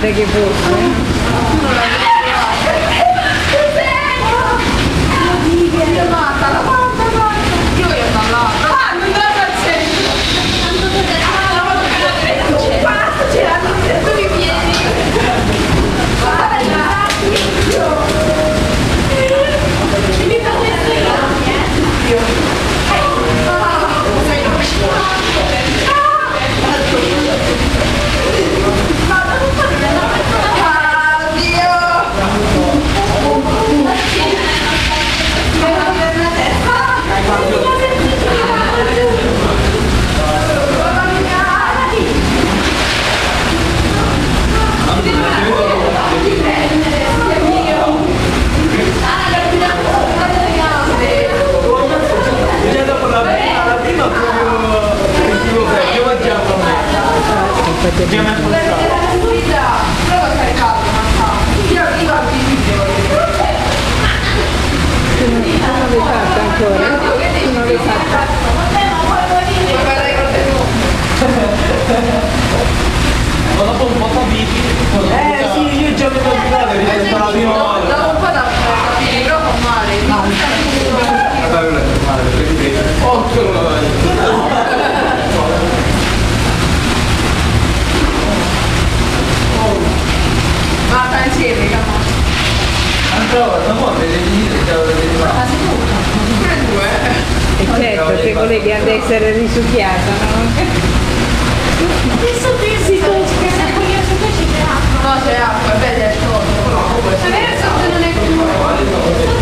对，对对。Abbiamo affrontato. Tu non l'hai fatta ancora? Tu non l'hai fatta? Ma dopo un po' capiti. Eh sì, io già avevo imparato di fare la prima volta. Vabbè, non è male, perché Occhio, essere risucchiata, no? Penso che si tocca, se poi c'è l'acqua. No, c'è acqua, è bello, è sotto, Adesso comunque... Non è più...